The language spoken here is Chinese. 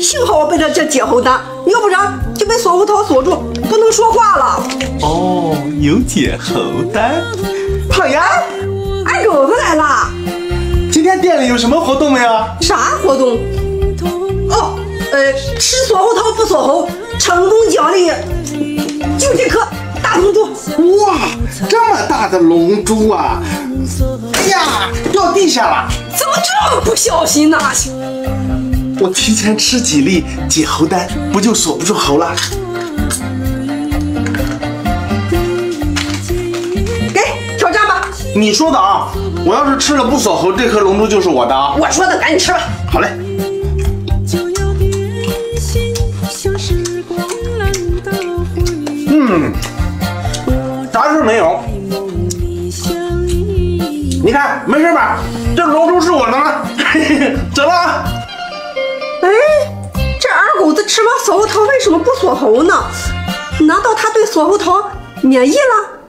幸好我被这这接后单，要不然就被锁喉桃锁住，不能说话了。哦，有解喉丹。胖丫，二狗子来了，今天店里有什么活动没有？啥活动？哦，呃，吃锁喉桃不锁喉，成功奖励就这颗大龙珠。哇，这么大的龙珠啊！哎呀，掉地下了！怎么这么不小心呢？我提前吃几粒解喉丹，不就锁不住喉了？给挑战吧。你说的啊！我要是吃了不锁喉，这颗龙珠就是我的啊！我说的，赶紧吃吧。好嘞。嗯，啥事没有。你看，没事吧？这龙珠是我的了，锁喉桃为什么不锁喉呢？难道他对锁喉桃免疫了？